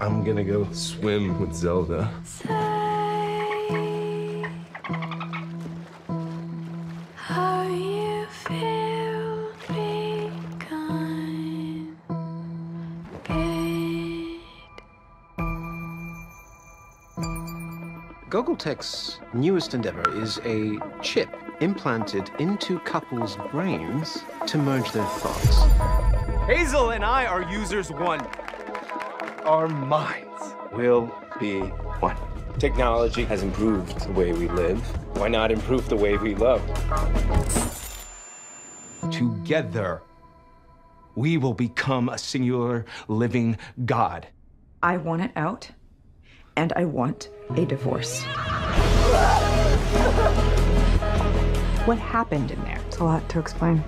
I'm gonna go swim with Zelda. How you feel become good. Gogol Tech's newest endeavor is a chip implanted into couples' brains to merge their thoughts. Hazel and I are users one. Our minds will be one. Technology has improved the way we live. Why not improve the way we love? Together, we will become a singular living God. I want it out, and I want a divorce. What happened in there? It's a lot to explain.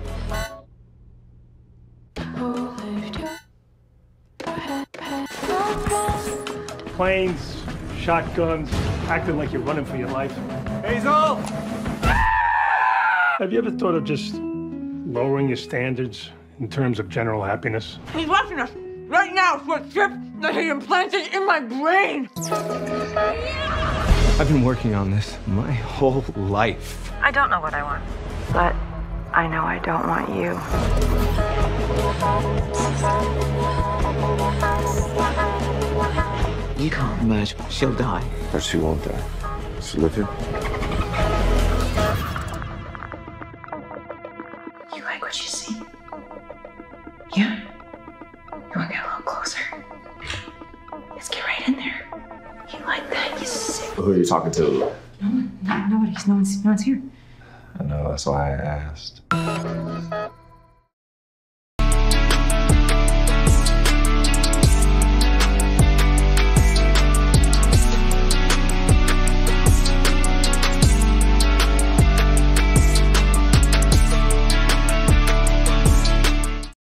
Planes, shotguns, acting like you're running for your life. Hazel! Have you ever thought of just lowering your standards in terms of general happiness? He's watching us right now for a chip that he implanted in my brain. I've been working on this my whole life. I don't know what I want, but I know I don't want you. You can't merge. She'll die. Or she won't die. She'll live here. You like what you see? Yeah? You wanna get a little closer? Let's get right in there. You like that, you sick. Who are you talking to? No one, no, nobody's, no one's, no one's here. I know, that's why I asked.